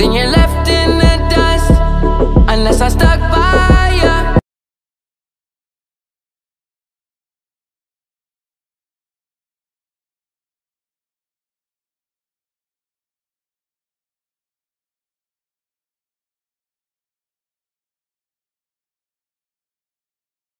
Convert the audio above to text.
Then you're left in the dust. Unless I stuck by.